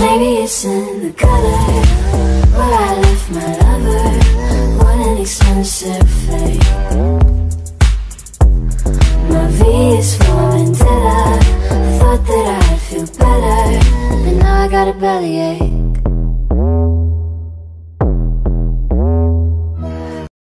Maybe it's in the gutter Where I left my lover What an expensive fate. My V is for vendetta I thought that I'd feel better But now I got a bellyache